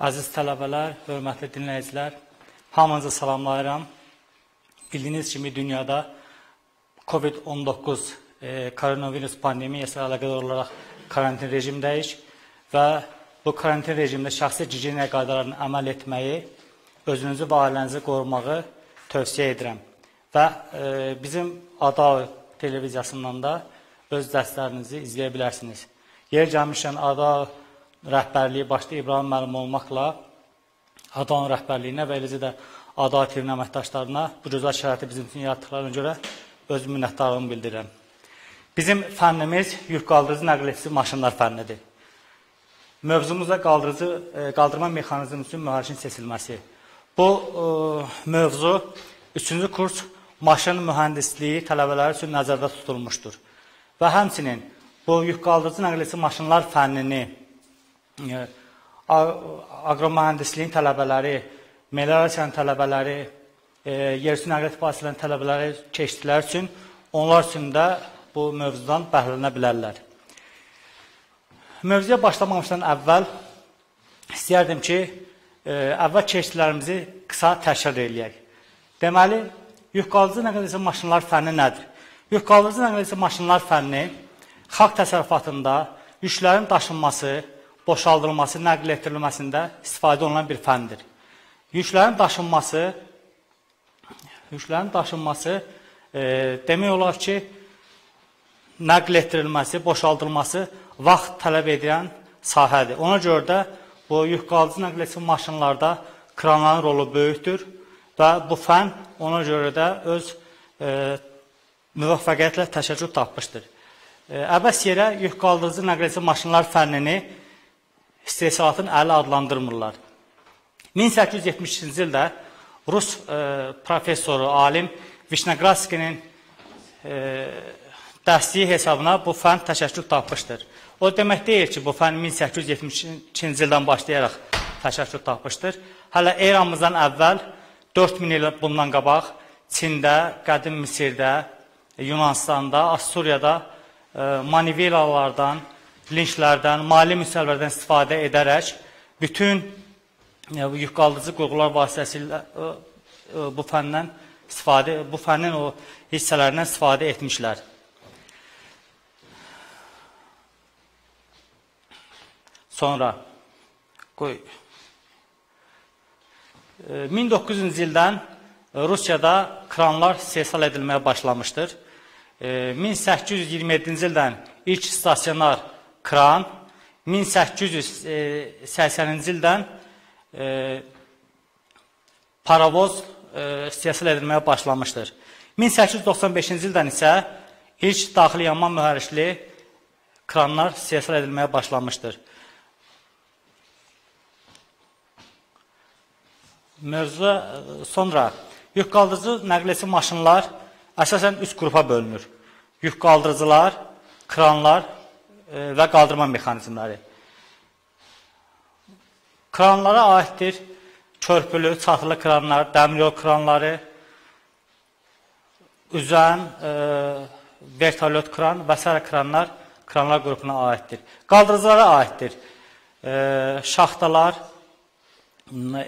Əziz tələbələr, hörmətli dinləyicilər, hamınızı salamlayıram. Bildiyiniz kimi dünyada COVID-19 e, koronavirus pandemiyası ilə əlaqədar olaraq karantin rejimdəyik və bu karantin rejimində şəxsi gigiyena qaydalarına əməl etməyi, özünüzü və ailənizi qorumağı tövsiyə edirəm. Və e, bizim ADA televiziyasından da öz dərslərinizi izləyə bilərsiniz. Yer gəlmişkən ADA rəhbərliyi başda İbrahim müəllim olmaqla ADA-nın rəhbərliyinə və eləcə də ADA TV-nin əməkdaşlarına bu gözəl şəraiti bizim üçün yaratdıqlarına görə öz minnətdarlığımı bildirirəm. Bizim fənnimiz yük qaldırıcı nəql edici maşınlar fənnidir. Mövzumuz da qaldırıcı e, qaldırma mexanizmi üçün mühərrikin seçilməsi. Bu ə, e, mövzu 3-cü kurs maşın mühəndisliyi tələbələri üçün nəzərdə tutulmuşdur. Və həmçinin bu yük qaldırıcı nəql edici maşınlar fənnini aqromühəndisliyin tələbələri, meliorasiyanın tələbələri, e, yerüstü nəqliyyat vasitələrinin tələbələri keçdilər üçün onlar üçün də bu mövzudan bəhrələnə bilərlər. Mövzuya başlamamışdan əvvəl istəyərdim ki, e, əvvəl keçdilərimizi qısa təşkil eləyək. Deməli, yük qaldırıcı nəqliyyat maşınlar fənni nədir? Yük qaldırıcı nəqliyyat maşınlar fənni xalq təsərrüfatında yüklərin daşınması, boşaldılması, nəql etdirilməsində istifadə olunan bir fəndir. Yüklərin daşınması yüklərin daşınması e, demək olar ki, nəql etdirilməsi, boşaldılması vaxt tələb edən sahədir. Ona görə də bu yük qalıcı nəql edici maşınlarda kranların rolu böyükdür və bu fən ona görə də öz e, müvəffəqiyyətlə təşəkkür tapmışdır. E, əbəs yerə yük qaldırıcı nəql edici maşınlar fənnini istehsalatın əli adlandırmırlar. 1872-ci ildə Rus e, professoru, alim Vişneqradskinin e, dəstəyi hesabına bu fənn təşəkkül tapmışdır. O demək deyil ki, bu fənn 1872-ci ildən başlayaraq təşəkkül tapmışdır. Hələ eramızdan əvvəl 4000 il bundan qabaq Çində, qədim Misirdə, Yunanistanda, Assuriyada e, manivelalardan, linçlərdən, mali müsəllərdən istifadə edərək bütün e, yük qaldırıcı qurğular vasitəsilə e, e, bu fəndən istifadə bu fənnin o hissələrindən istifadə etmişlər. Sonra qoy 1900-cü ildən Rusiyada kranlar istehsal edilməyə başlamışdır. 1827-ci ildən ilk stasionar kran 1880-ci ildən e, paravoz e, siyasət edilməyə başlamışdır. 1895-ci ildən isə ilk daxili yanma mühərrikli kranlar siyasət edilməyə başlamışdır. Mövzuya e, sonra yük qaldırıcı nəqliyyatçı maşınlar əsasən üç qrupa bölünür. Yük qaldırıcılar, kranlar və qaldırma mexanizmləri. Kranlara aiddir körpülü, çatılı kranlar, dəmiryol kranları, üzən, e, vertolyot kran və s. kranlar kranlar qrupuna aiddir. Qaldırıcılara aiddir e, şaxtalar,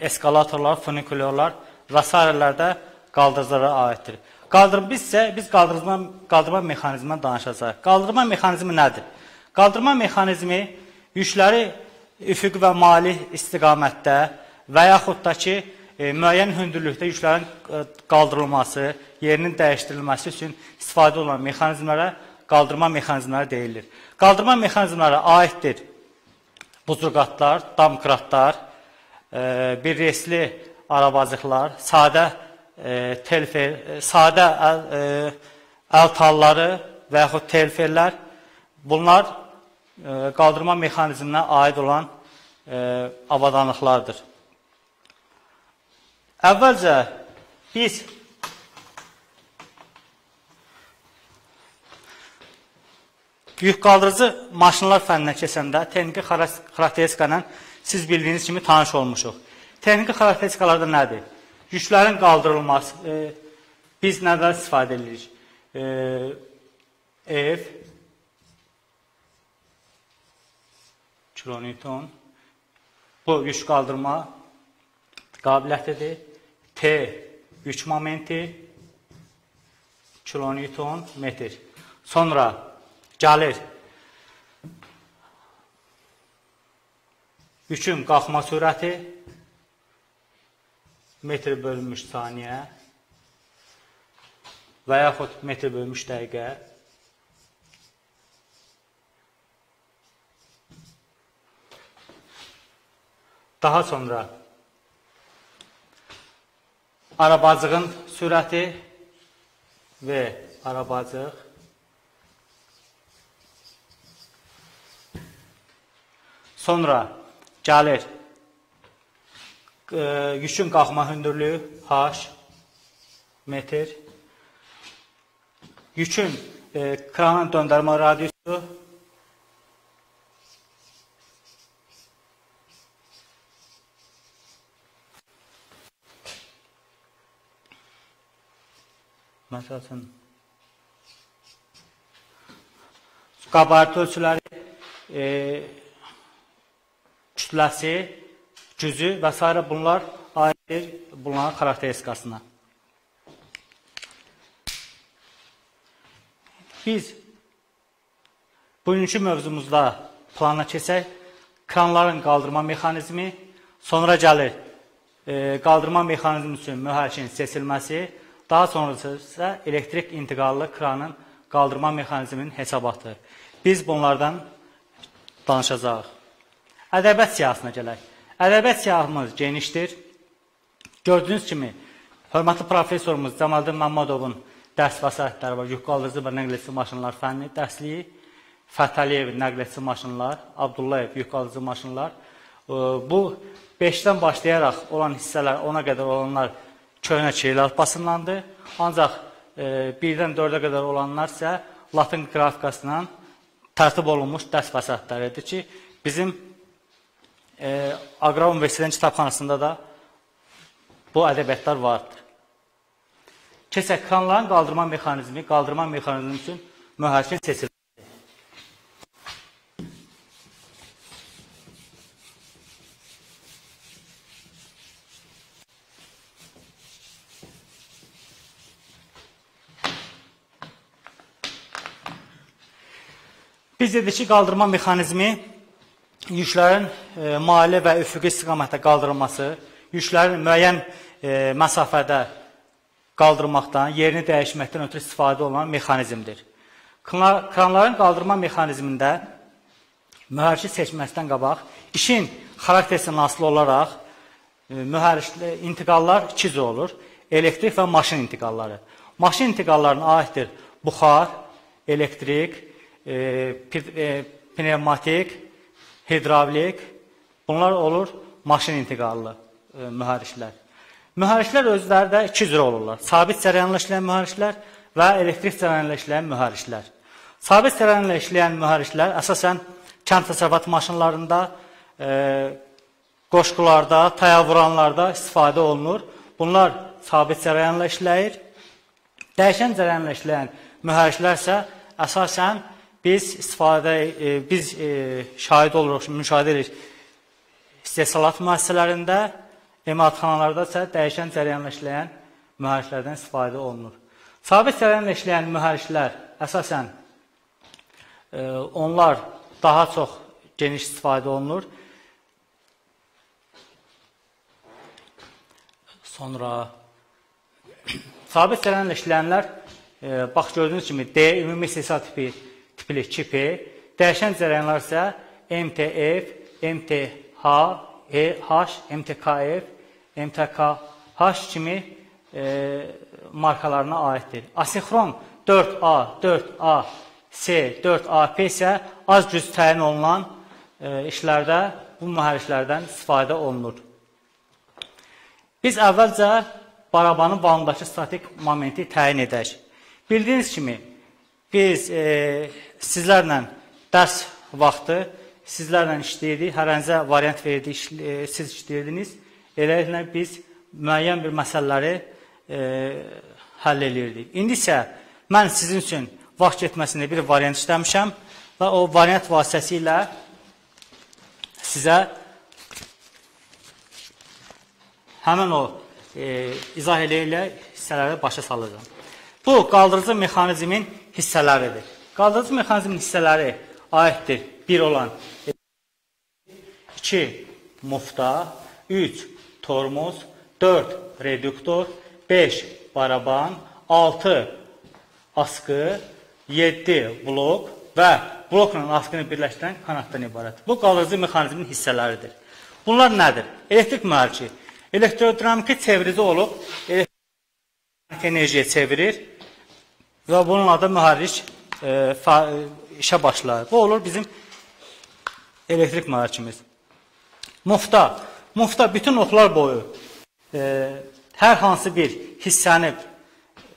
eskalatorlar, funikulyorlar və s. qaldırıcılara aiddir. Qaldırma biz isə biz qaldırma qaldırma mexanizmindən danışacağıq. Qaldırma mexanizmi nədir? Qaldırma mexanizmi yükləri üfüq və mali istiqamətdə və yaxud da ki, e, müəyyən hündürlükdə yüklərin e, qaldırılması, yerinin dəyişdirilməsi üçün istifadə olunan mexanizmlərə qaldırma mexanizmləri deyilir. Qaldırma mexanizmləri aiddir buzurqatlar, damkratlar, e, bir resli arabacıqlar, sadə e, telfer, e, sadə əl, e, əl talları və yaxud telferlər. Bunlar qaldırma mexanizminə aid olan e, avadanlıqlardır. Əvvəlcə biz yük qaldırıcı maşınlar fənninə keçəndə texniki xarakteristika ilə siz bildiyiniz kimi tanış olmuşuq. Texniki xarakteristikalarda nədir? Yüklərin qaldırılması, e, biz nədən istifadə edirik? E, ev, kilonewton bu yük qaldırma qabiliyyətidir. T yük momenti. Kilonewton metr. Sonra gəlir. Yükün qalxma sürəti. Metr bölünmüş saniyə. Və yaxud metr bölünmüş dəqiqə Daha sonra arabacığın sürəti və arabacıq sonra gəlir e, yükün qalxma hündürlüyü h metr. Yükün e, kranın döndərmə radiusu Məsəl üçün qabartı ölçüləri, e, kütləsi, gücü və s. bunlar aiddir bunların xarakteristikasına. Biz bugünkü mövzumuzda plana keçək. Kranların qaldırma mexanizmi, sonra gəlir e, qaldırma mexanizmi üçün mühərrikin seçilməsi, Daha sonrası isə elektrik intiqallı kranın qaldırma mexanizminin hesabatı. Biz bunlardan danışacağıq. Ədəbiyyat siyahısına gələk. Ədəbiyyat siyahımız genişdir. Gördüyünüz kimi, hörmətli professorumuz Cəmaləddin Məmmədovun dərs vəsaitləri var. Yük qaldırıcı və nəqliyyatçı maşınlar fənni dərsliyi, Fətəliyev nəqliyyatçı maşınlar, Abdullayev yük qaldırıcı maşınlar. Bu 5-dən başlayaraq olan hissələr, ona qədər olanlar köhnə şeylər basınlandı. Ancaq e, 1-dən 4-ə qədər olanlar isə latın qrafikasından tərtib olunmuş dərs vəsaitləridir ki, bizim e, Aqrar Universitetinin kitabxanasında da bu ədəbiyyatlar vardır. Keçək kranların qaldırma mexanizmi, qaldırma mexanizmi üçün mühərrikin seçilməsi. Biz dedik ki, qaldırma mexanizmi yüklərin e, maili və üfüqi istiqamətdə qaldırılması, yüklərin müəyyən e, məsafədə qaldırmaqdan, yerini dəyişməkdən ötürü istifadə olunan mexanizmdir. Kranların qaldırma mexanizmində mühərriki seçməsindən qabaq işin xarakterisinə asılı olaraq e, mühərrikli intiqallar iki cür olur. Elektrik və maşın intiqalları. Maşın intiqallarına aiddir buxar, elektrik, e, e, pnevmatik, hidravlik, bunlar olur maşın intiqallı e, mühərriklər. Mühərriklər özləri də iki cür olurlar. Sabit cərəyanla işləyən mühərriklər və elektrik cərəyanla işləyən mühərriklər. Sabit cərəyanla işləyən mühərriklər əsasən kənd təsərrüfat maşınlarında, e, qoşqularda, taya vuranlarda istifadə olunur. Bunlar sabit cərəyanla işləyir. Dəyişən cərəyanla işləyən mühərriklər isə əsasən biz istifadə e, biz e, şahid oluruq, müşahidə edirik. İstehsalat müəssisələrində, emalatxanalarda isə dəyişən cərəyanla işləyən mühərriklərdən istifadə olunur. Sabit cərəyanla işləyən mühərriklər əsasən e, onlar daha çox geniş istifadə olunur. Sonra sabit cərəyanla işləyənlər e, bax gördüyünüz kimi D ümumi istehsal tipi tipli 2P, dəyişən cərəyanlar isə MTF, MTH, EH, MTKF, MTKH kimi e, markalarına aiddir. Asinxron 4A, 4A, C, 4AP isə az güc təyin olunan e, işlərdə bu mühərriklərdən istifadə olunur. Biz əvvəlcə barabanın valındakı statik momenti təyin edək. Bildiyiniz kimi, biz e, sizlərlə dərs vaxtı sizlərlə işləyirdik, hərənizə variant verdik, e, siz işləyirdiniz. Eləliklə biz müəyyən bir məsələləri e, həll eləyirdik. İndi isə mən sizin üçün vaxt getməsində bir variant işləmişəm və o variant vasitəsilə sizə həmin o e, izah elə-elə hissələri başa salacağam. Bu qaldırıcı mexanizmin hissələridir. Qaldırıcı mexanizmin hissələri aiddir. 1 olan 2 mufta, 3 tormoz, 4 reduktor, 5 baraban, 6 askı, 7 blok və blokla askını birləşdirən kanatdan ibarətdir. Bu qaldırıcı mexanizmin hissələridir. Bunlar nədir? Elektrik mühərriki elektrodinamiki çevirici olub elektrik enerjiyə çevirir və bunun adı mühərrik e, işə başlayır. Bu olur bizim elektrik mühərrikimiz. Mufta. Mufta bütün oxlar boyu e, hər hansı bir hissəni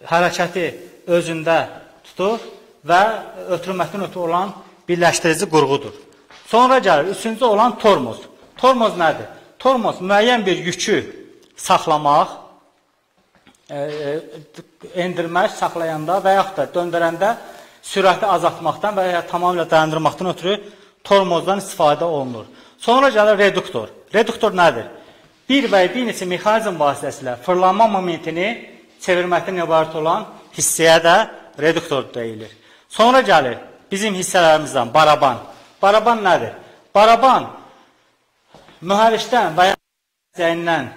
hərəkəti özündə tutur və ötürü olan birləşdirici qurğudur. Sonra gəlir üçüncü olan tormoz. Tormoz nədir? Tormoz müəyyən bir yükü saxlamaq, e, e, endirmək, saxlayanda və yaxud da döndürəndə sürəti azaltmaqdan və ya tamamilə dayandırmaqdan ötürü tormozdan istifadə olunur. Sonra gəlir reduktor. Reduktor nədir? Bir və bir neçə mexanizm vasitəsilə fırlanma momentini çevirməkdən ibarət olan hissəyə də reduktor deyilir. Sonra gəlir bizim hissələrimizdən baraban. Baraban nədir? Baraban mühərrikdən və ya dəyindən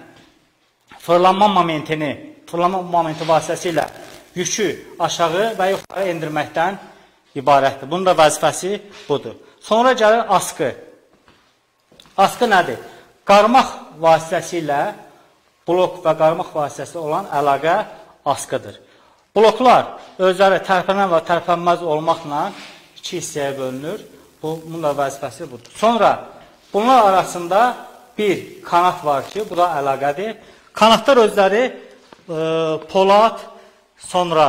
fırlanma momentini, fırlanma momenti vasitəsilə yükü aşağı və yuxarı endirməkdən ibarətdir. Bunun da vəzifəsi budur. Sonra gəlir askı. Askı nədir? Qarmaq vasitəsilə blok və qarmaq vasitəsilə olan əlaqə askıdır. Bloklar özləri tərpənən və tərpənməz olmaqla iki hissəyə bölünür. Bu, bunun da vəzifəsi budur. Sonra bunlar arasında bir kanat var ki, bu da əlaqədir. Kanatlar özləri e, polad, sonra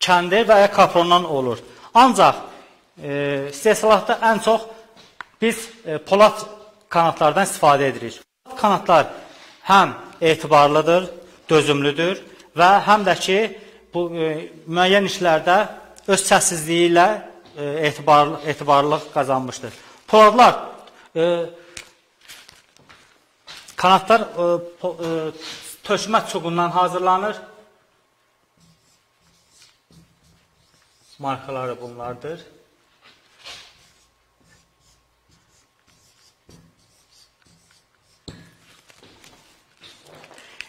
kəndir və ya kaprondan olur. Ancaq e, istehsalatda ən çox biz e, polad kanatlardan istifadə edirik. Kanatlar həm etibarlıdır, dözümlüdür və həm də ki, bu e, müəyyən işlərdə öz səssizliyi ilə e, etibar, etibarlılıq qazanmışdır. Poladlar e, kanatlar e, po, e, tökmə çubuğundan hazırlanır. Markaları bunlardır.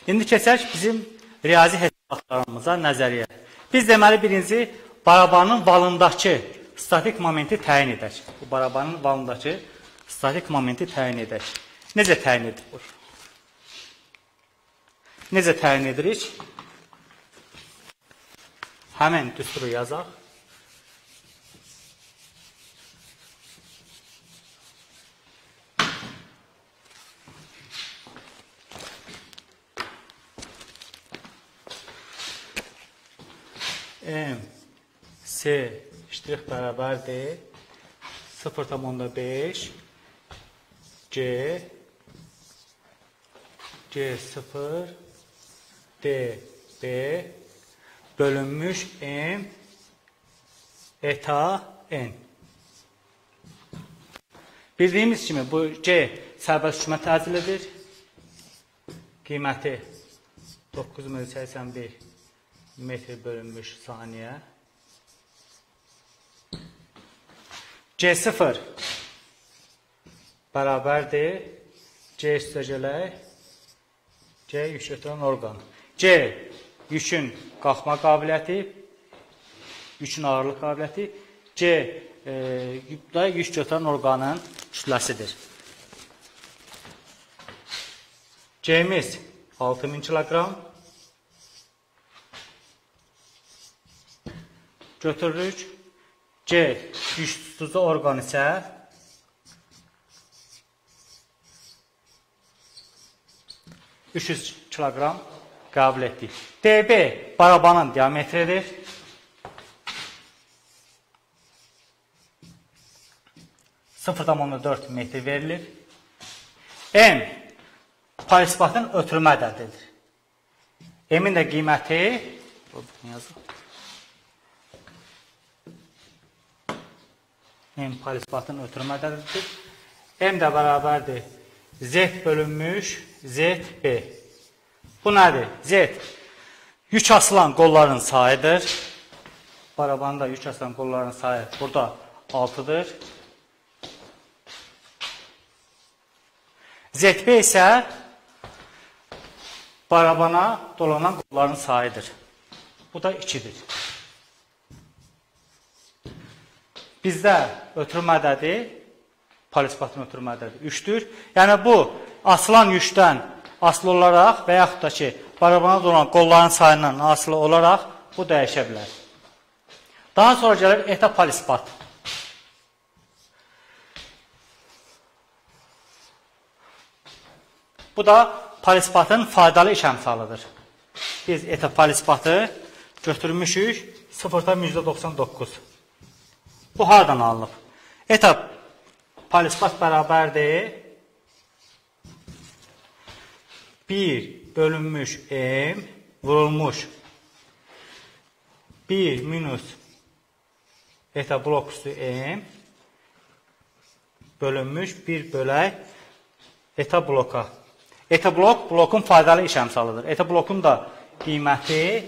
İndi keçək bizim riyazi hesabatlarımıza nəzəriyyə. Biz deməli birinci barabanın valındakı statik momenti təyin edək. Bu barabanın valındakı statik momenti təyin edək. Necə təyin edilir? Necə təyin edirik? Həmən düsturu yazaq. M C ştrix bərabərdir 0.5 C C0 D B bölünmüş M eta N. Bildiyimiz kimi bu C sərbəst düşmə təcilidir. Qiyməti 9081 metr bölünmüş saniye. C0 bərabərdir C üstəcələ C yük götürən orqan. C yükün qalxma qabiliyyəti, yükün ağırlıq qabiliyyəti, C e, da yük götürən orqanın kütləsidir. C'miz 6000 kiloqram, götürürük. C. Güc tutucu orqan isə üç yüz kiloqram qəbul etdik. DB barabanın diametridir. Sıfırdan onda 4 metr verilir. M parisibatın ötürmə ədədidir. M-in də qiyməti yazılır. M parisibatın ötürmə ədədidir. M də bərabərdir Z bölünmüş ZB. Bu nədir? Z yük asılan qolların sayıdır. Barabanda yük asılan qolların sayı burada 6-dır. ZB isə barabana dolanan qolların sayıdır. Bu da 2-dir. Bizdə ötürmə ədədi polispatın ötürmə ədədi 3-dür. Yəni bu asılan yükdən asılı olaraq və yaxud da ki, barabana dolanan qolların sayından asılı olaraq bu dəyişə bilər. Daha sonra gəlir eta polispat. Bu da polispatın faydalı iş əmsalıdır. Biz eta polispatı götürmüşük 0,99. Bu hardan alınıb? Eta polispat bərabərdir 1 bölünmüş m vurulmuş 1 minus eta blok üstü m bölünmüş 1 bölək eta bloka. Eta blok blokun faydalı iş əmsalıdır. Eta blokun da qiyməti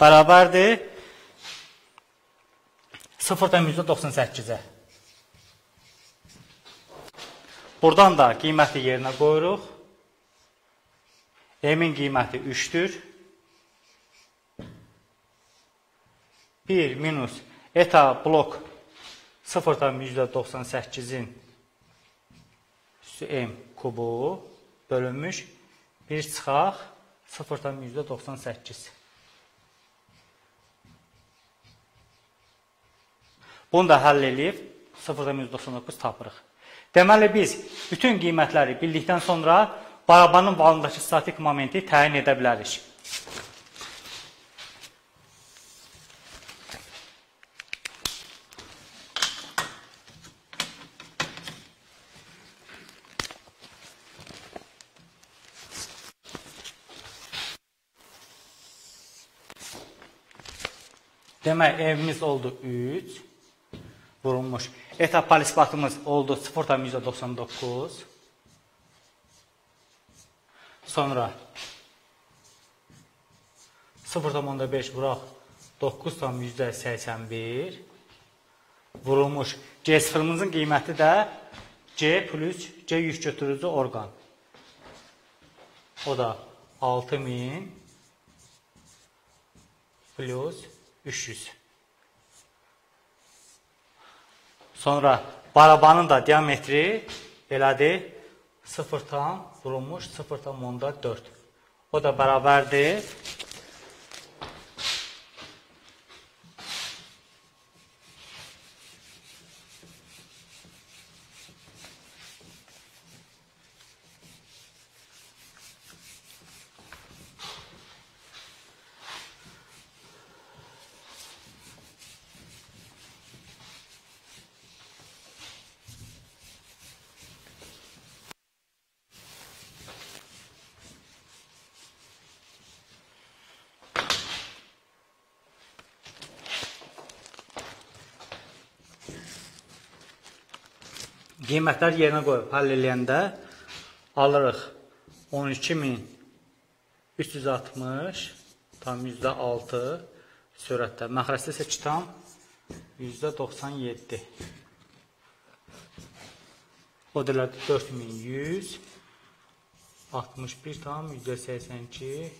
bərabərdir 0,98-ə. Buradan da qiyməti yerinə qoyuruq. M-in qiyməti 3-dür. 1 minus eta blok 0,98-in m kubu bölünmüş 1 çıxaq 0,98. Bunu da həll edib 0,99 tapırıq. Deməli biz bütün qiymətləri bildikdən sonra barabanın valındakı statik momenti təyin edə bilərik. Demək evimiz oldu 3 vurulmuş. Etap palisbatımız oldu 0,99. Sonra 0,5 vuraq 9,81 vurulmuş. C0-mızın qiyməti də C plus C yük götürücü orqan. O da 6000 plus 300. Sonra barabanın da diametri belədir 0 tam vurulmuş 0,4. O da bərabərdir qiymətlər yerinə qoyub həll eləyəndə alırıq 12360 tam %6 sürətdə. Məxrəcdə isə 2 tam %97. O deməli 4100 61 tam %82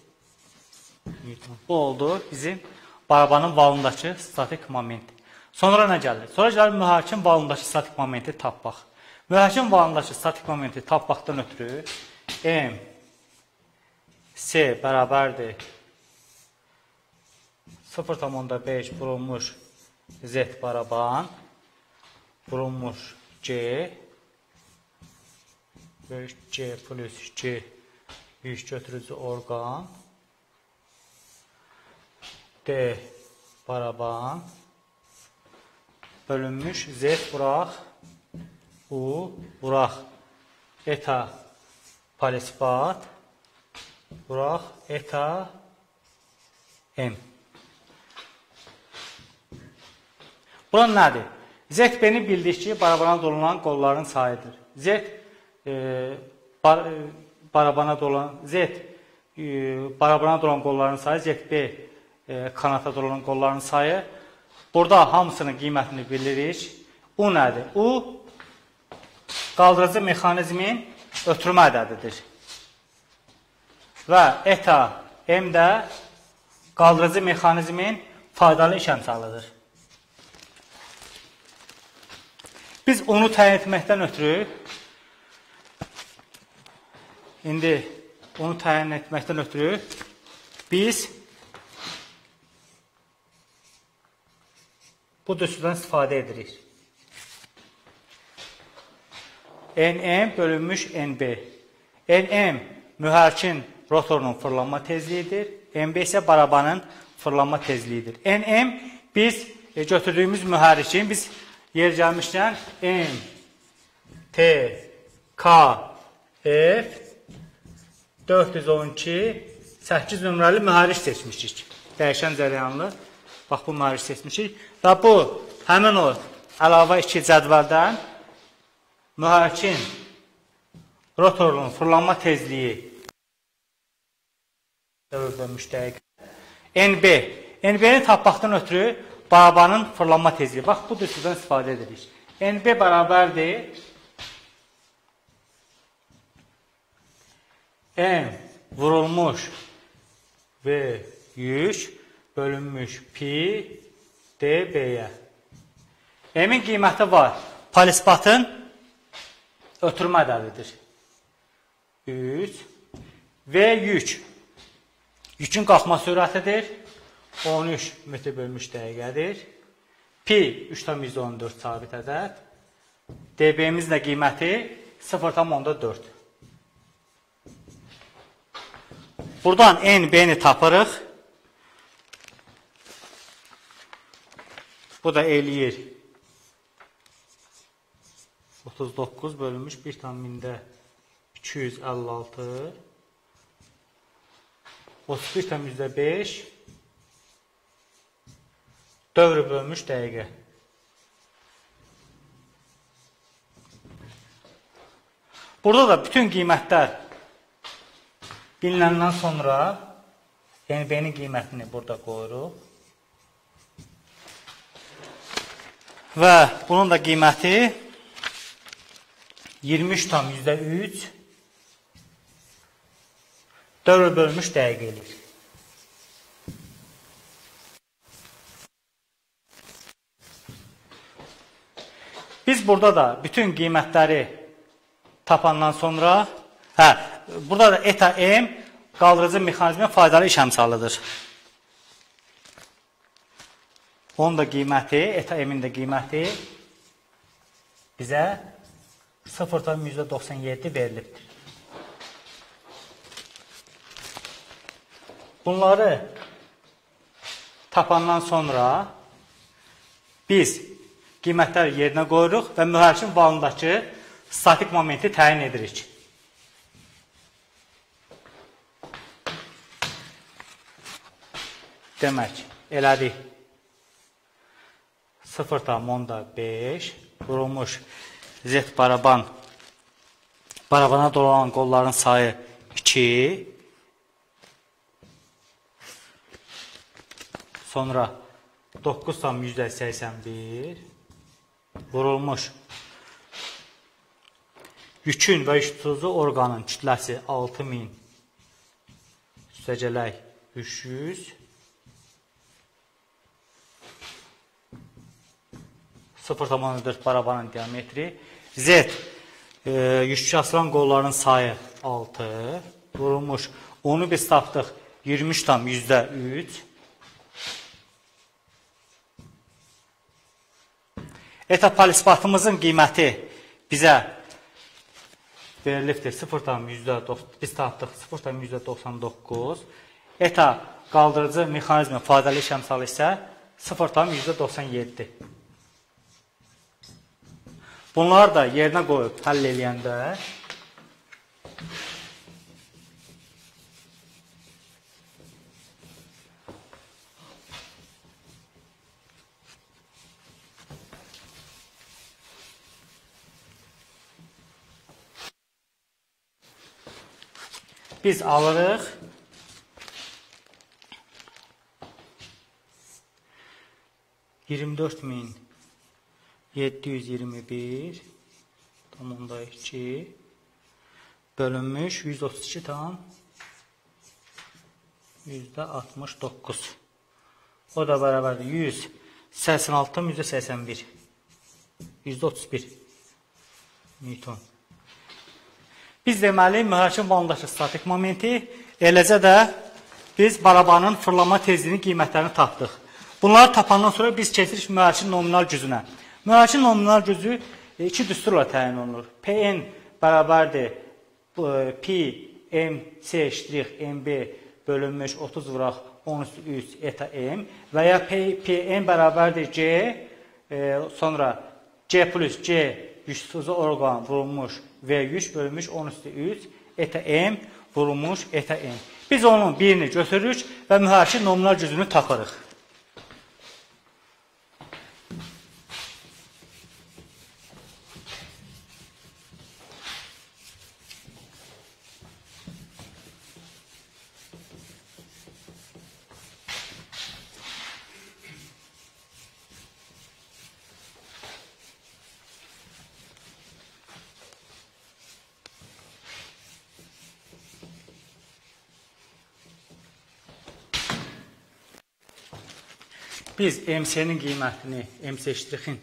Newton. Bu oldu bizim barabanın valındakı statik moment. Sonra nə gəlir? Sonra gəlir mühakim valındakı statik momenti tapmaq. Mühəkim valındakı statik momenti tapmaqdan ötürü M C bərabərdir. 0,5 vurulmuş Z baraban vurulmuş C böyük C plus C yük götürücü orqan D baraban bölünmüş Z vuraq U vuraq eta polispat vuraq eta M. Buran nədir? ZB-ni bildik ki, barabana dolanan qolların sayıdır. Z e, bar, e, barabana dolan Z e, barabana dolan qolların sayı, ZB e, kanata dolanan qolların sayı. Burada hamısının qiymətini bilirik. U nədir? U qaldırıcı mexanizmin ötürmə ədədidir. Və eta M də qaldırıcı mexanizmin faydalı iş əmsalıdır. Biz onu təyin etməkdən ötürü indi onu təyin etməkdən ötürü biz bu düsturdan istifadə edirik. NM bölünmüş NB. NM mühərrikin rotorunun fırlanma tezliyidir. NB isə barabanın fırlanma tezliyidir. NM biz e, götürdüyümüz mühərrikin biz yer gəlmişkən N T K F 412 8 nömrəli mühərrik seçmişik. Dəyişən cərəyanlı. Bax bu mühərrik seçmişik və bu həmin o əlavə 2 cədvəldən mühərrikin rotorunun fırlanma tezliyi bölmüş dəqiq. NB. NB-ni tapmaqdan ötürü barabanın fırlanma tezliyi. Bax, bu düsturdan istifadə edirik. NB bərabərdir. N vurulmuş V yük bölünmüş pi dB-yə. M-in qiyməti var. Polispatın ötürmə ədədidir. 3 V yük. Yükün qalxma sürətidir. 13 metr bölmüş dəqiqədir. Pi 3,14 sabit ədəd. dB-imizin də qiyməti 0,4. Buradan NB-ni tapırıq. Bu da eləyir 39 bölünmüş 1 tam mində 256 31 tam yüzdə 5 dövr bölmüş dəqiqə. Burada da bütün qiymətlər bilinəndən sonra yəni B-nin qiymətini burada qoyuruq. Və bunun da qiyməti 23,3 dövr bölmüş dəqiqə eləyir. Biz burada da bütün qiymətləri tapandan sonra, hə, burada da eta M qaldırıcı mexanizmin faydalı iş əmsalıdır. Onun da qiyməti, eta M-in də qiyməti bizə 0,97 verilibdir. Bunları tapandan sonra biz qiymətləri yerinə qoyuruq və mühərrikin valındakı statik momenti təyin edirik. Demək, elədik. 0,5 vurulmuş Z baraban barabana dolanan qolların sayı 2 sonra 9,81 vurulmuş. Yükün və yüktutucu orqanın kütləsi 6000 üstəcələk 300 0,4 barabanın diametri Z e, yükçü asılan qolların sayı 6 vurulmuş. Onu biz tapdıq 23 tam %3 Etapalisbatımızın qiyməti bizə verilibdir. 0,9 biz tapdıq 0,99 eta qaldırıcı mexanizmin faydalı iş əmsalı isə 0,97 Bunları da yerinə qoyub həll eləyəndə biz alırıq. Yirmi dört min 721 tamında 2 bölünmüş 132 tam %69. O da bərabərdir 186 tam %81. %31 Newton. Biz deməli mühakim bandındakı statik momenti, eləcə də biz barabanın fırlanma tezliyinin qiymətlərini tapdıq. Bunları tapandan sonra biz keçirik mühakim nominal gücünə. Mühərrikin nominal gücü e, iki düsturla təyin olunur. Pn bərabərdir e, pi mc ştrix mb bölünmüş 30 vuraq 10 üstü 3 eta m və ya p, pn bərabərdir c e, sonra c plus c yüksüzü orqan vurulmuş v yük bölünmüş 10 üstü 3 eta m vurulmuş eta m. Biz onun birini götürürük və mühərrikin nominal gücünü tapırıq. Biz MC-nin qiymətini, MC ştrixin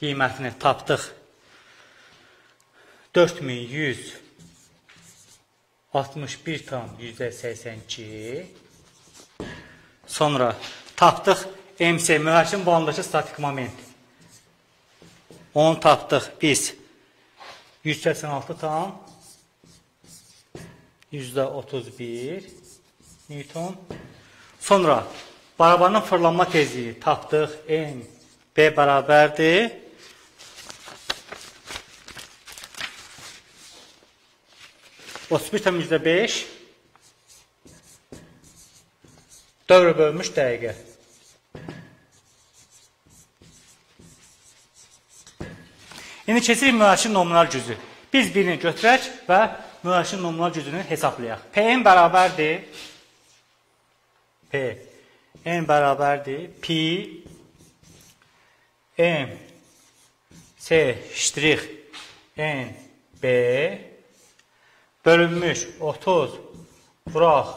qiymətini tapdıq. 4161 tam %82. Sonra tapdıq MC mühərrikin balındakı statik moment. Onu tapdıq biz 186 tam %31 Newton. Sonra Barabanın fırlanma tezliyi tapdıq. N B bərabərdir. Otuz bir tam yüzdə beş dövr bölmüş dəqiqə. İndi keçirik müəşir nominal gücü. Biz birini götürək və müəşir nominal gücünü hesablayaq. P-in bərabərdir. P n bərabərdir pi m c ştrix n b bölünmüş 30 vuraq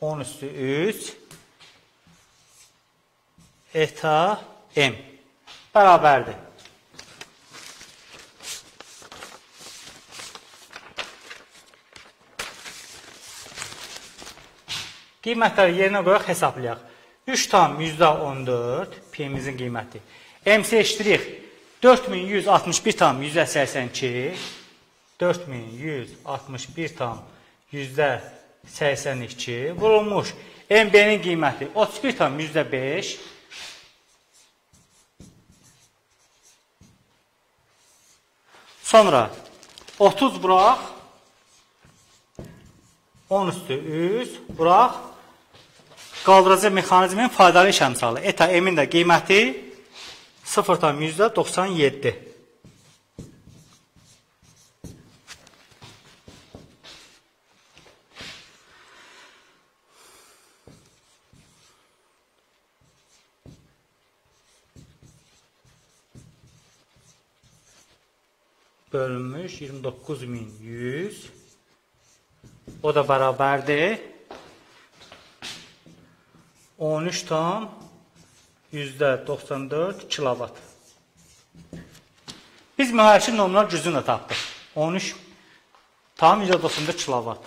10 üstü 3 eta m bərabərdir. Qiymətləri yerinə qoyaq, hesablayaq. 3 tam %14 P-imizin qiyməti. MC ştrix 4161 tam %82 4161 tam %82 vurulmuş. MB-nin qiyməti 31 tam %5 Sonra 30 buraq 10 üstü 3 buraq qaldırıcı mexanizmin faydalı iş əmsalı. ETA M-in də qiyməti 0,97. bölünmüş 29100 o da bərabərdir 13 tam %94 kilovat. Biz mühərrikin nominal gücünü də tapdıq. 13 tam %94 kilovat.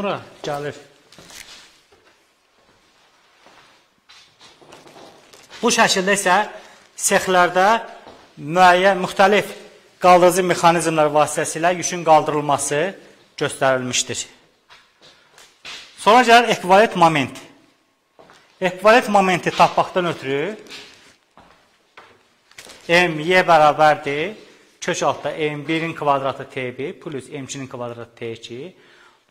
Sonra gəlir. Bu şəkildə isə sexlərdə müəyyən müxtəlif qaldırıcı mexanizmlər vasitəsilə yükün qaldırılması göstərilmişdir. Sonra gəlir ekvivalent moment. ekvivalent momenti tapmaqdan ötürü m-y bərabərdir. Kök altda m1-in kvadratı t1 plus m2-nin kvadratı t2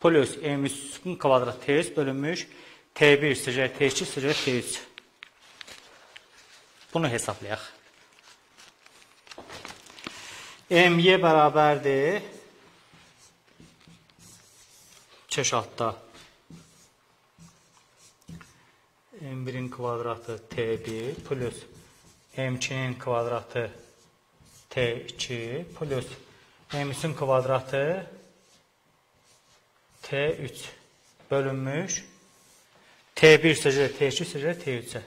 plus m3-ün kvadratı t3 bölünmüş t1 sürə t2 sürə t3. Bunu hesablayaq. my bərabərdir kök altda m1-in kvadratı t1 plus m2-nin kvadratı t2 plus m3-ün kvadratı t3 bölünmüş t1 sözü t2 sözü t3-ə.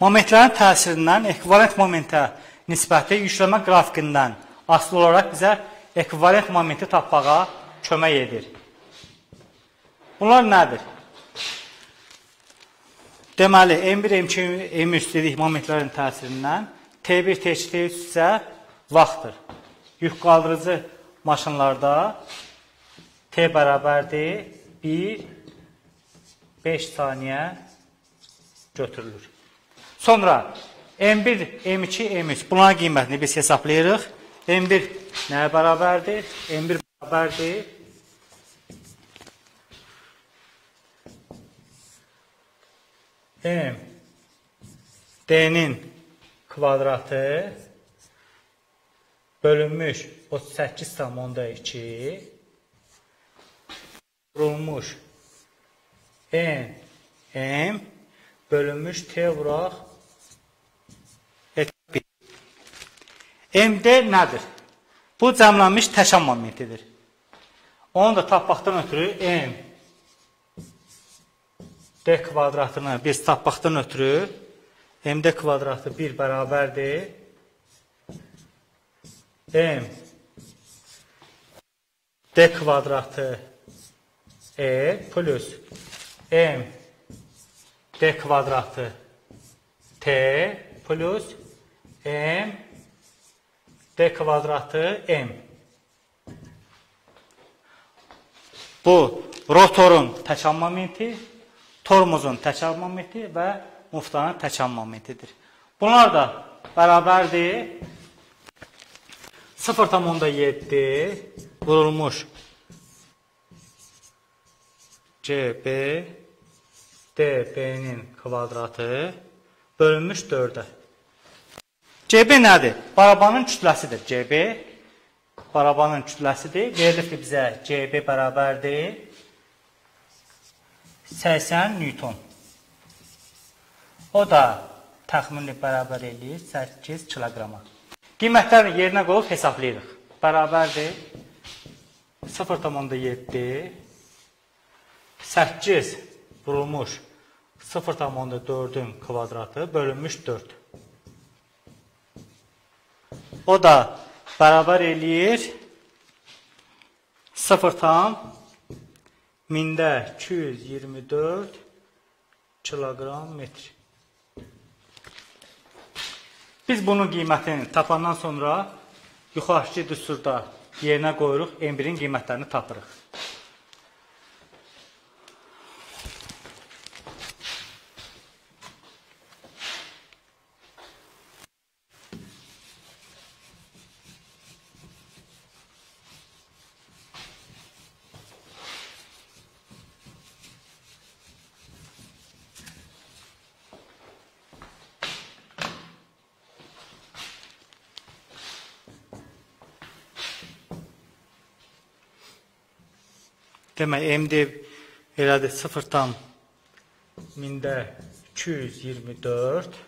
Momentlərin təsirindən ekvivalent momentə nisbəti yükləmə qrafikindən asılı olaraq bizə ekvivalent momenti tapmağa kömək edir. Bunlar nədir? Deməli, M1, M2, M3 dedik momentlərin təsirindən T1, T2, T3 isə vaxtdır. Yük qaldırıcı maşınlarda T bərabərdir 1 5 saniyə götürülür. Sonra M1, M2, M3 bunların qiymətini biz hesablayırıq. M1 nəyə bərabərdir? M1 bərabərdir. M D-nin kvadratı bölünmüş 38,2 vurulmuş. N M bölünmüş T vuraq. MD nədir? Bu cəmlənmiş təkan momentidir. Onu da tapmaqdan ötürü M D kvadratını biz tapmaqdan ötürü MD kvadratı 1 bərabərdir. M D kvadratı E plus M D kvadratı T plus M D kvadratı M. Bu rotorun təkan momenti, tormozun təkan momenti və muftanın təkan momentidir. Bunlar da bərabərdir. 0,7 vurulmuş CB DB-nin kvadratı bölünmüş 4-ə. CB nədir? Barabanın kütləsidir. CB barabanın kütləsidir. Verilir ki, bizə CB bərabərdir 80 Newton. O da təxmini bərabər eləyir 8 kiloqrama. Qiymətləri yerinə qoyub hesablayırıq. Bərabərdir 0,7 8 vurulmuş 0,4-ün kvadratı bölünmüş 4. O da bərabər eləyir 0 tam mində 224 kiloqram metr. Biz bunun qiymətini tapandan sonra yuxarıki düsturda yerinə qoyuruq, M1-in qiymətlərini tapırıq. Demək, MD elədir 0 tam mində 224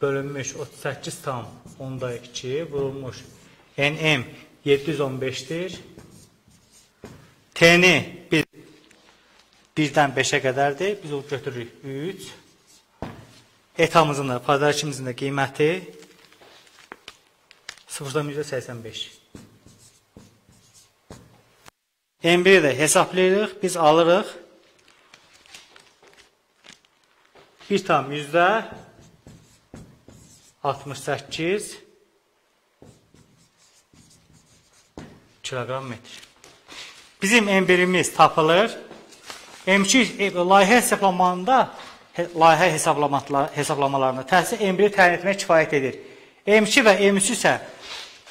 bölünmüş 38 tam onda 2 vurulmuş NM 715-dir. T-ni biz 1-dən 5-ə qədərdir. Biz o götürürük 3. Etamızın da, padarikimizin də qiyməti 0.85. M1-i də hesablayırıq, biz alırıq 1 tam yüzdə 68 kiloqram metr. Bizim M1-imiz tapılır. M2 e, layihə hesablamanında layihə hesablamalarında təhsil M1-i təyin etmək kifayət edir. M2 və M3 isə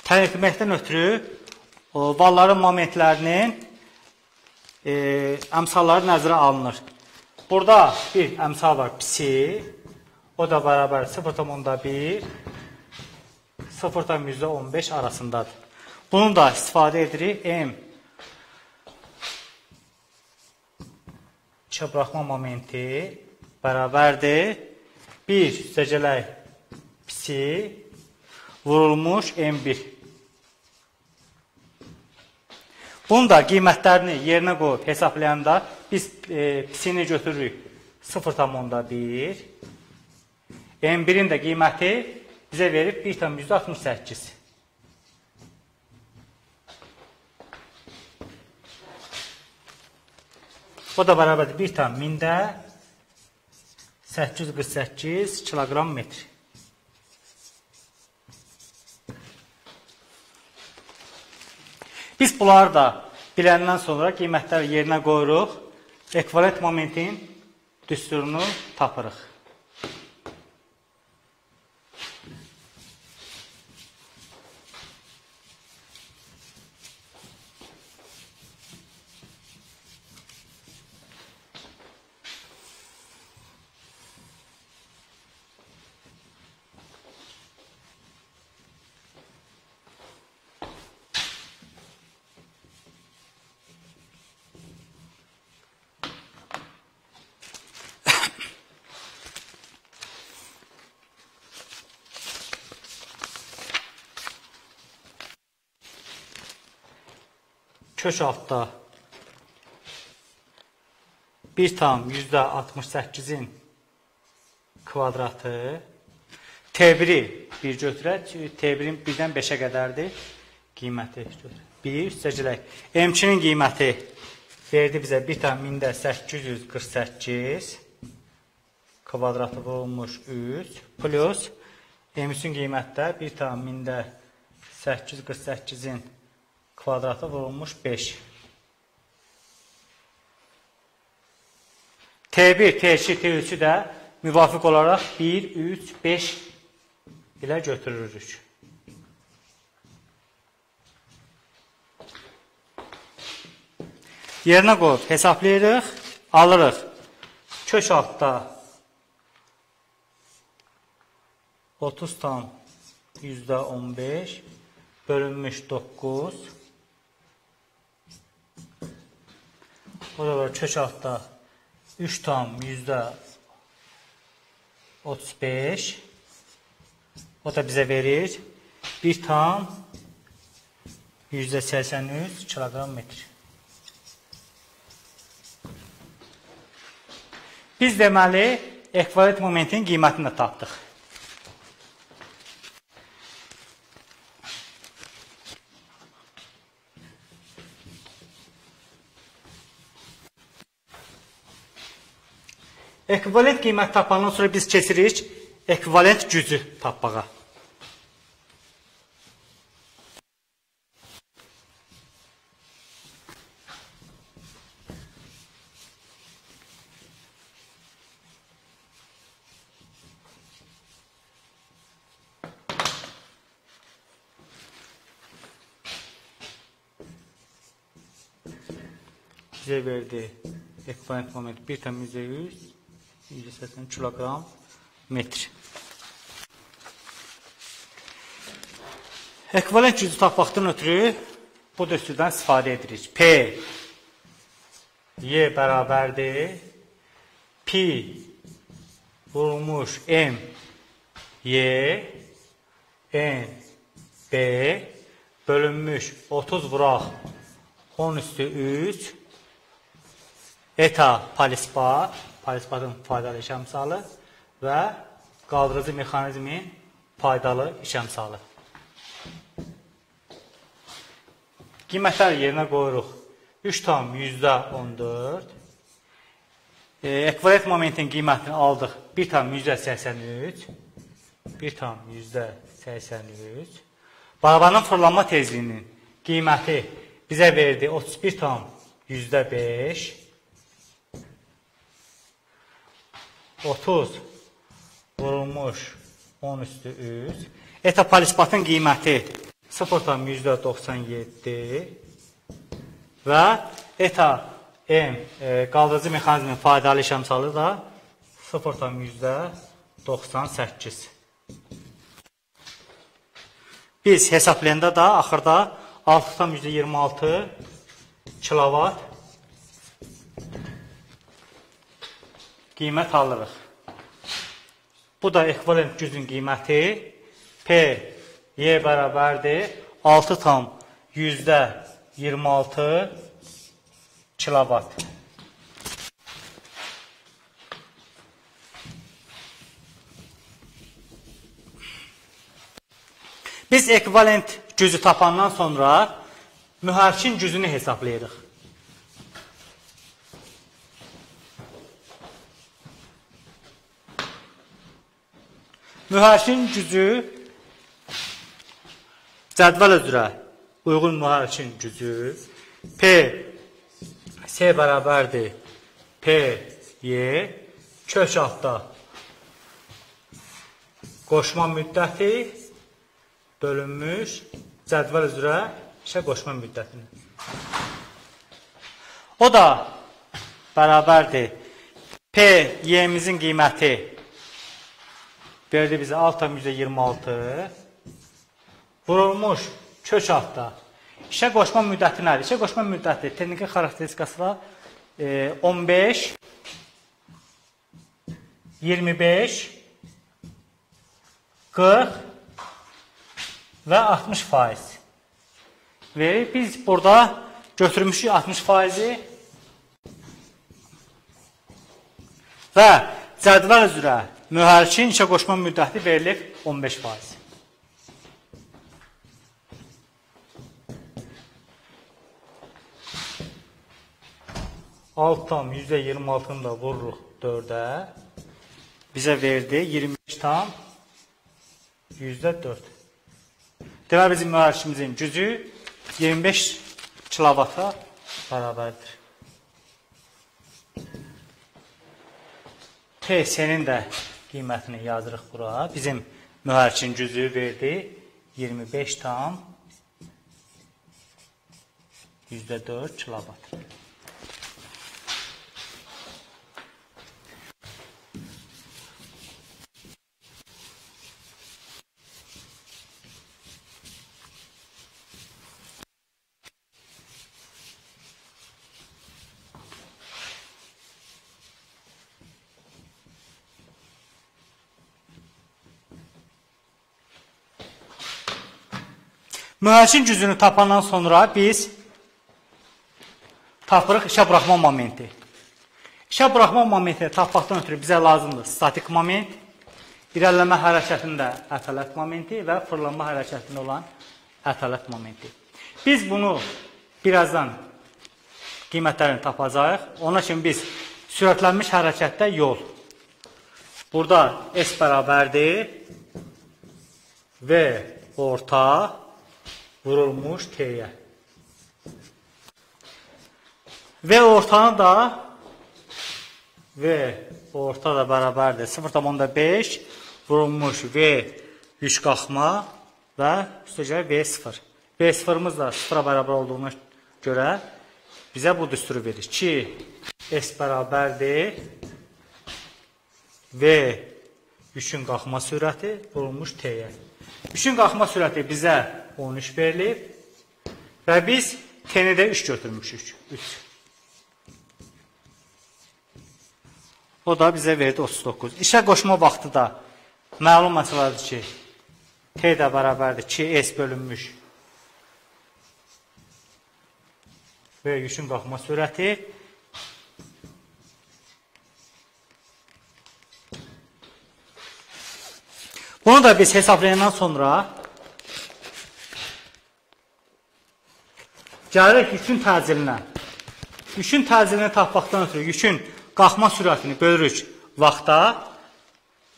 təyin etməkdən ötürü valların momentlərinin e, əmsalları nəzərə alınır. Burada bir əmsal var pisi, o da bərabər 0.1, 0.15 arasındadır. Bunu da istifadə edirik. M çabraxma momenti bərabərdir. 1 üstəcələk pisi vurulmuş M1. Bunun da qiymətlərini yerinə qoyub hesablayanda biz e, pisini götürürük 0,1. M1-in də qiyməti bizə verib 1,68. O da bərabərdir 1 tam 1000-də 848 kiloqram metr. Biz bunları da biləndən sonra qiymətləri yerinə qoyuruq. Ekvivalent momentin düsturunu tapırıq. Kök altda 1 tam %68-in kvadratı T1-i bir götürək. T1-in 1-dən 5-ə qədərdir qiyməti. 1 üstəcələk. M2-nin qiyməti verdi bizə 1 tam 1000-də 848 kvadratı vurulmuş 3 plus M3-ün qiymətdə 1 tam 1000-də 848-in kvadratı vurulmuş 5. T1, T2, T3-ü də müvafiq olaraq 1, 3, 5 ilə götürürük. Yerinə qoyub hesablayırıq, alırıq. Kök altda 30 tam %15 bölünmüş 9 Burada var kök altda 3 tam yüzdə 35 o da bizə verir 1 tam yüzdə 83 kilogram metr. Biz deməli ekvivalent momentin qiymətini də tapdıq. Ekvivalent qiymət tapandan sonra biz keçirik ekvivalent gücü tapmağa. Bizə verdi ekvivalent moment 1 tam %100 180 kilogram metr. Ekvivalent gücü tapmaqdan ötürü bu döstürdən istifadə edirik. P Y bərabərdir. Pi vurulmuş M Y N B bölünmüş 30 vuraq 10 üstü 3 eta palispat palispadın faydalı iş əmsalı və qaldırıcı mexanizmin faydalı iş əmsalı. Qiymətləri yerinə qoyuruq. 3 tam %14 e, ekvivalent momentin qiymətini aldıq 1 tam %83. 1 tam %83. Barabanın fırlanma tezliyinin qiyməti bizə verdi 31 tam %5. 30 vurulmuş 10 üstü 3. Eta palisbatın qiyməti 0,97 və eta M e, qaldırıcı mexanizmin faydalı iş əmsalı da 0,98. Biz hesablayanda da axırda 6,26 kilovat qiymət alırıq. Bu da ekvivalent gücün qiyməti P Y bərabərdir 6 tam yüzdə 26 kilovat. Biz ekvivalent gücü tapandan sonra mühərrikin gücünü hesablayırıq. Mühərrikin gücü cədvəl üzrə uyğun mühərrikin gücü P S bərabərdir. P Y kök altda. Qoşma müddəti bölünmüş cədvəl üzrə işə qoşma müddətini. O da bərabərdir. P Y-imizin qiyməti verdi bizə 6,26 vurulmuş kök altda İşə qoşma müddəti nədir? İşə qoşma müddəti texniki xarakteristikası da e, 15 25 40 və 60 faiz. Verir. Biz burada götürmüşük 60 faizi və cədvəl üzrə mühərrikin işə qoşma müddəti verilib 15 faiz. 6 tam %26-nı da vururuq 4-ə. Bizə verdi 25 tam %4. Deməli bizim mühərrikimizin gücü 25 kilovata bərabərdir. TS-nin də qiymətini yazırıq bura. Bizim mühərrikin gücü verdi 25 tam %4 kilovat. Mühərrikin gücünü tapandan sonra biz tapırıq işə buraxma momenti. İşə buraxma momentini tapmaqdan ötürü bizə lazımdır statik moment, irəliləmə hərəkətində ətələt momenti və fırlanma hərəkətində olan ətələt momenti. Biz bunu birazdan qiymətlərini tapacağıq. Ona kimi biz sürətlənmiş hərəkətdə yol. Burada S bərabərdir V orta vurulmuş T-yə. V ortanı da V orta da bərabərdir. 0,5 vurulmuş V yüz qalxma və üstəcə V0. V0-ımız da 0-a bərabər olduğuna görə bizə bu düsturu verir ki, S bərabərdir V yükün qalxma sürəti vurulmuş T-yə. Yükün qalxma sürəti bizə 13 verilib və biz T-ni də 3 götürmüşük. 3. O da bizə verdi 39. İşə qoşma vaxtı da məlum məsələdir ki, T də bərabərdir 2S bölünmüş və yükün qalxma sürəti Bunu da biz hesablayandan sonra Gəlirik yükün təcilinə. Yükün təcilini tapmaqdan ötürü yükün qalxma sürətini bölürük vaxta,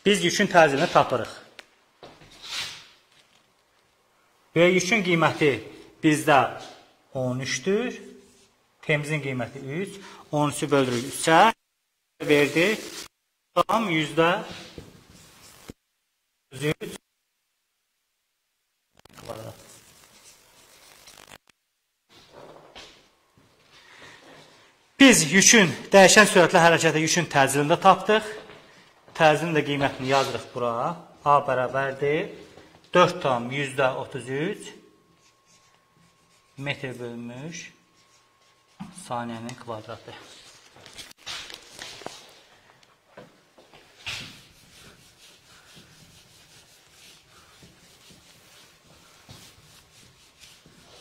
biz yükün təzilini tapırıq. Və yükün qiyməti bizdə 13-dür. Temizin qiyməti 3. 13-ü bölürük 3-ə. Verdi. Tam yüzdə 100 Biz yükün dəyişən sürətlə hərəkətə yükün təcilini də tapdıq. Təcilin də qiymətini yazırıq bura. A bərabərdir. 4 tam yüzdə 33 metr bölmüş saniyənin kvadratı.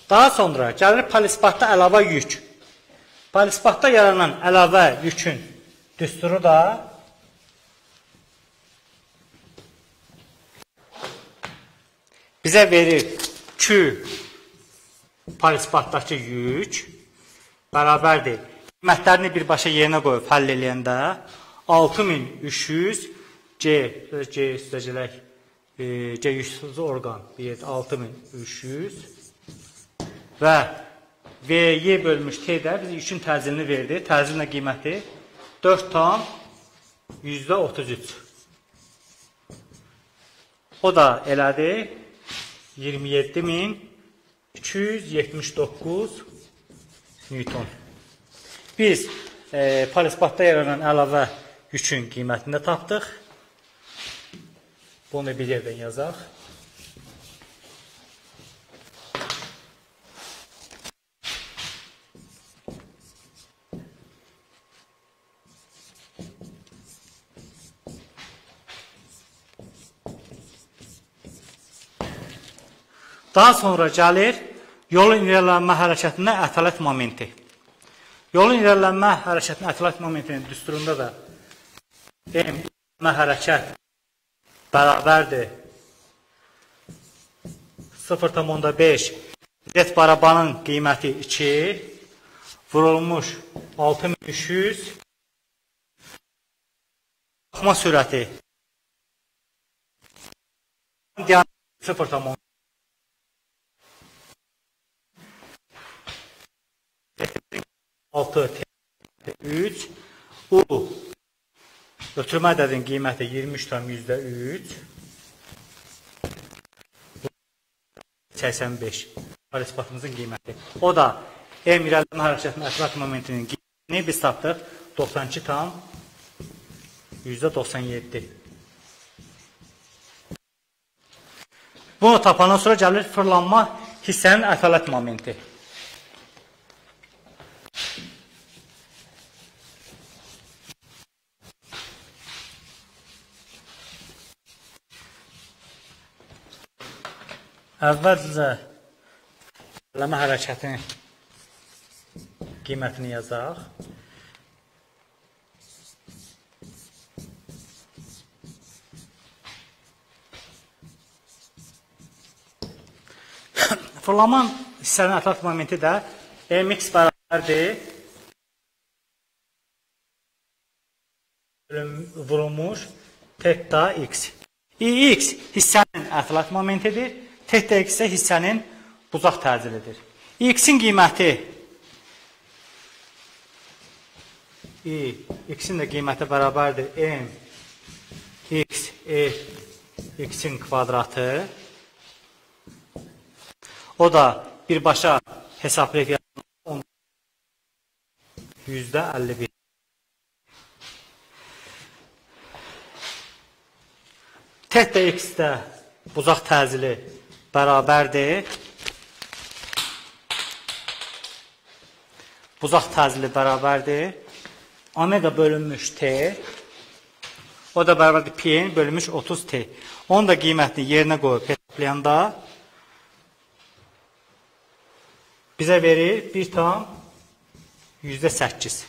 Daha sonra gəlir polisbatda əlavə yük. Polisbatda yaranan əlavə yükün düsturu da bizə verir ki, polisbatdakı yük bərabərdir. Qiymətlərini birbaşa yerinə qoyub həll eləyəndə 6300 C, C üstəcələk e, C yüksüz orqan 6300 və VY bölmüş T-də biz yükün təzilini verdi. Təzilin qiyməti 4 tam %33. O da elədi 27279 Newton. Biz e, Parisbatda yaranan əlavə yükün qiymətini də tapdıq. Bunu bir yerdən yazaq. Daha sonra gəlir yolun irəlilənmə hərəkətində ətalət momenti. Yolun irəlilənmə hərəkətinin ətalət momentinin düsturunda da M hərəkət bərabərdir. 0.5 Z barabanın qiyməti 2 vurulmuş 6300 axma sürəti. 0.5 6 3 U ötürmə ədədin qiyməti 23,3 85 parasipatımızın qiyməti. O da M irəlilmə hərəkətinin ətraf momentinin qiymətini biz tapdıq 92 tam %97. Bunu tapandan sonra gəlir fırlanma hissənin ətalət momenti. Əvvəlcə ləmə hərəkətinin qiymətini yazaq. Fırlaman hissənin ətraf momenti də mx bərabərdir vurulmuş teta x. ix hissənin ətraf momentidir. X isə hissənin buzaq təcilidir. X-in qiyməti i x-in də qiyməti bərabərdir m x e x-in kvadratı. O da birbaşa hesablayıb yüzdə 51. Teta x-də buzaq təcili bərabərdir. Buzaq təcili bərabərdir. Omega bölünmüş T. O da bərabərdir P-in bölünmüş 30T. Onun da qiymətini yerinə qoyub hesablayanda bizə verir 1 tam %8.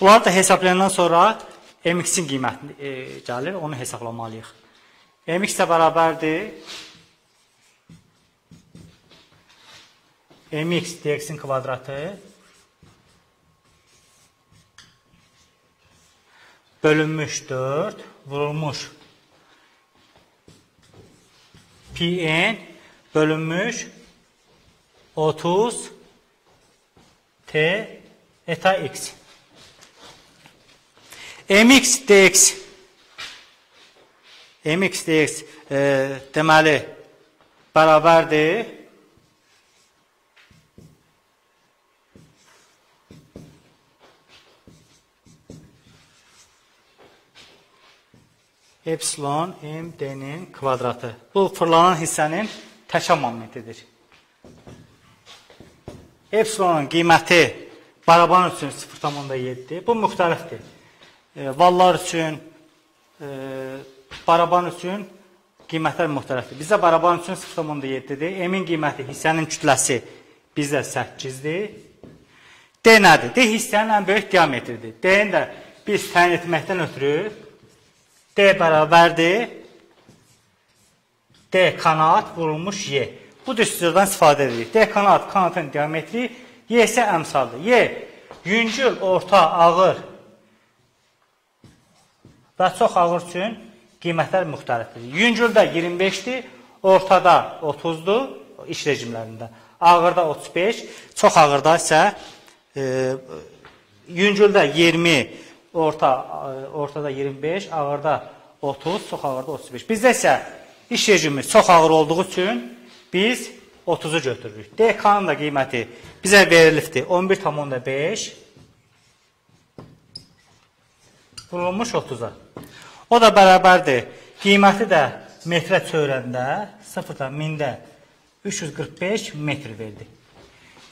Bunları da hesablayandan sonra MX-in qiyməti e, gəlir, onu hesablamalıyıq. MX də bərabərdir. MX dx-in kvadratı bölünmüş 4 vurulmuş Pn bölünmüş 30 T eta x. mx dx mx dx e, deməli bərabərdir epsilon md-nin kvadratı. Bu fırlanan hissənin təkə momentidir. Epsilonun qiyməti baraban üçün 0,7. Bu müxtəlifdir. E, vallar üçün, e, baraban üçün qiymətlər müxtəlifdir. Bizdə baraban üçün 0,7-dir. M-in qiyməti hissənin kütləsi bizdə 8-dir. D nədir? D hissənin ən böyük diametridir. D-ni də biz təyin etməkdən ötürü D bərabərdir D kanat vurulmuş Y. Bu düsturdan istifadə edirik. D kanat, kanatın diametri, Y isə əmsaldır. Y yüngül, orta, ağır və çox ağır üçün qiymətlər müxtəlifdir. Yüngüldə 25-dir, ortada 30-dur iş rejimlərində. Ağırda 35, çox ağırda isə e, yüngüldə 20 orta ortada 25, ağırda 30, çox ağırda 35. Bizdə isə iş rejimimiz çox ağır olduğu üçün biz 30-u götürürük. DK-nın da qiyməti bizə verilibdir 11,5 vurulmuş 30-a. O da bərabərdir. Qiyməti də metrə çevrəndə 0.1000-də 345 metr verdi.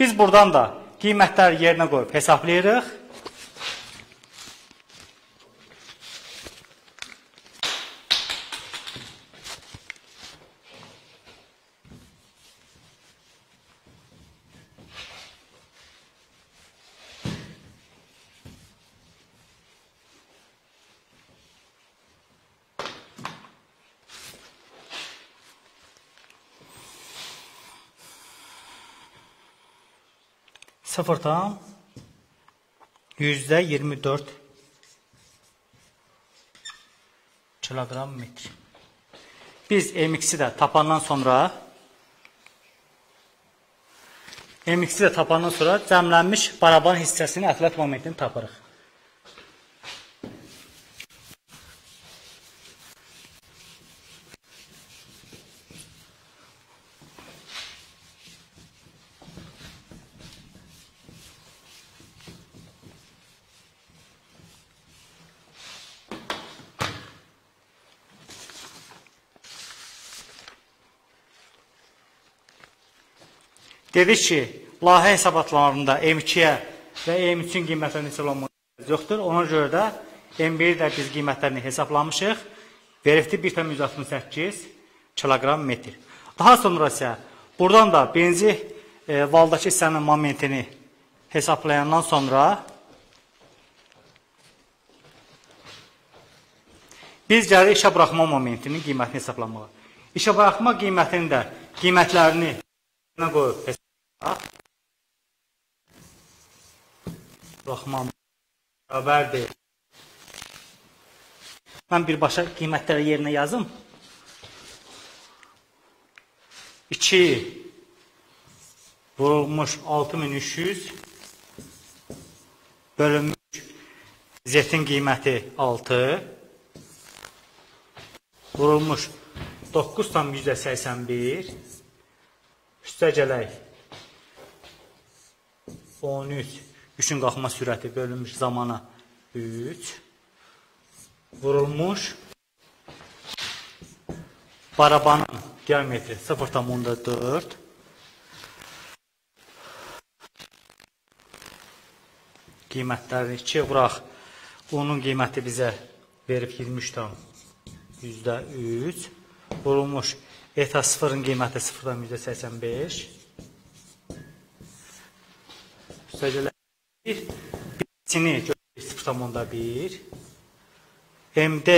Biz buradan da qiymətləri yerinə qoyub hesablayırıq. Sıfırdan yüzdə 24 kilogram metr. Biz MX-i də tapandan sonra MX-i də tapandan sonra cəmlənmiş baraban hissəsinin ətraf momentini tapırıq. Dedik ki, layihə hesabatlarında M2-yə və M3-ün qiymətlərini hesablanmaq yoxdur. Ona görə də M1 də biz qiymətlərini hesablamışıq. Verifti 1,168 kiloqram metr. Daha sonra isə buradan da benzi e, valdakı hissənin momentini hesaplayandan sonra biz gəlirik işə buraxma momentinin qiymətini hesablamağa. İşə buraxma qiymətinin də qiymətlərini qoyub hesablayırıq. Baxmam bərabərdir. Mən birbaşa qiymətləri yerinə yazım. 2 vurulmuş 6300 bölünmüş zetin qiyməti 6 vurulmuş 9,81 üstə gələk 13 üçün qalxma sürəti bölünmüş zamana 3 vurulmuş. Barabanın diametri 0,4 qiymətləri 2 vuraq. Onun qiyməti bizə verib 23 tam. Yüzdə 3 vurulmuş. Eta 0-ın qiyməti 0,85 Səcələr 1, birisini 0,1, MD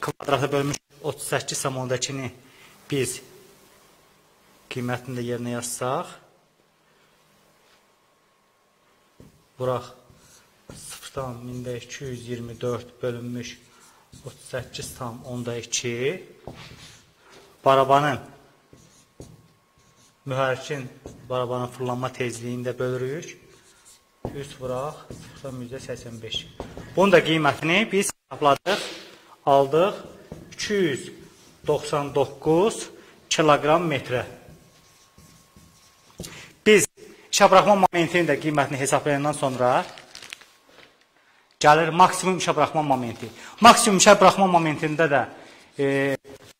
kvadrata bölmüş 38 samondakini biz qiymətini də yerinə yazsaq, buraq tam 1224 bölünmüş 38 tam onda 2 barabanın mühərrikin barabanın fırlanma tezliyini də bölürük. 3 vuraq 0.85. Bunun da qiymətini biz hesabladıq, aldıq 299 kiloqram metrə. Biz işə buraxma momentinin də qiymətini hesablayandan sonra gəlir maksimum işə buraxma momenti. Maksimum işə buraxma momentində də e,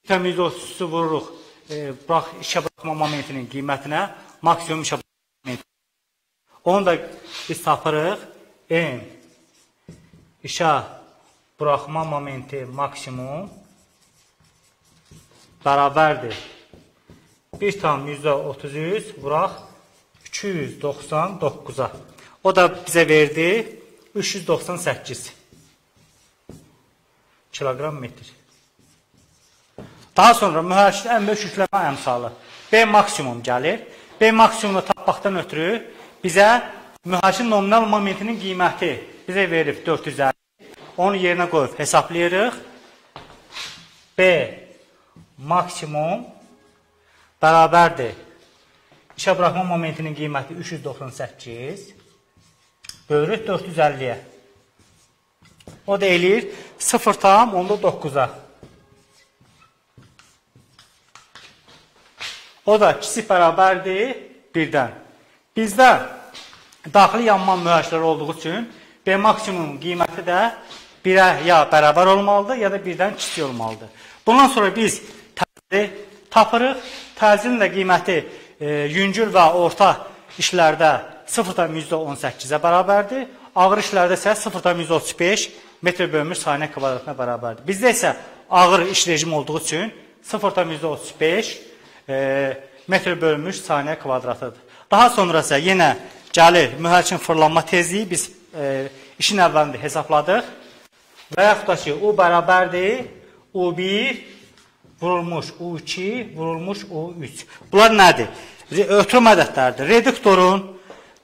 təmiz ölçüsü vururuq e, burax, işə buraxma momentinin qiymətinə maksimum işə buraxma momenti. Onu da biz tapırıq. N işə buraxma momenti maksimum bərabərdir. 1,33 vuraq 299-a. O da bizə verdi 398 kiloqram metr. Daha sonra mühərrikdə ən böyük yükləmə əmsalı B maksimum gəlir. B maksimumunu tapmaqdan ötürü bizə mühərrikin nominal momentinin qiyməti bizə verib 450. Onu yerinə qoyub hesablayırıq. B maksimum bərabərdir. İşə buraxma momentinin qiyməti 398 bölürük 450-yə. O da eləyir 0,9-a. O da kiçik bərabərdir 1-dən. Bizdə daxili yanma mühərrikləri olduğu üçün B maksimum qiyməti də 1-ə ya bərabər olmalıdır, ya da 1-dən kiçik olmalıdır. Bundan sonra biz təcili tapırıq. Təcilin də qiyməti e, yüngül və orta işlərdə 0,18-ə bərabərdir. Ağır işlərdə isə 0,35 metr bölünmüş saniyə kvadratına bərabərdir. Bizdə isə ağır iş rejimi olduğu üçün 0,35 e, metr bölünmüş saniyə kvadratıdır. Daha sonra isə yenə gəlir mühərrikin fırlanma tezliyi biz e, işin əvvəlində hesabladıq. Və yaxud da ki, U bərabərdir U1 vurulmuş U2 vurulmuş U3. Bunlar nədir? Ötürmə ədədlərdir. Reduktorun,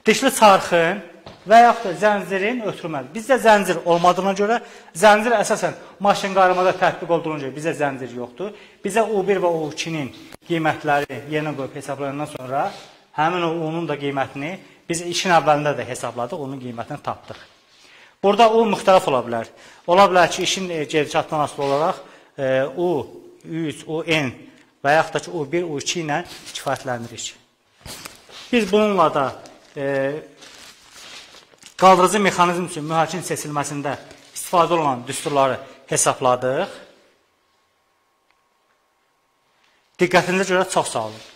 dişli çarxın və yaxud da zənzirin ötürməli. Bizdə zəncir olmadığına görə, zəncir əsasən maşın qarmada tətbiq olduğuna görə bizə zəncir yoxdur. Bizə U1 və U2-nin qiymətləri yerinə qoyub hesablayandan sonra həmin o unun da qiymətini biz işin əvvəlində də hesabladıq, onun qiymətini tapdıq. Burada U müxtəlif ola bilər. Ola bilər ki, işin e, gedişatından asılı olaraq e, U3, UN və yaxud da ki, U1, U2 ilə kifayətlənirik. Biz bununla da e, qaldırıcı mexanizm üçün mühakimə seçilməsində istifadə olunan düsturları hesabladıq. Diqqətinizə görə çox sağ olun.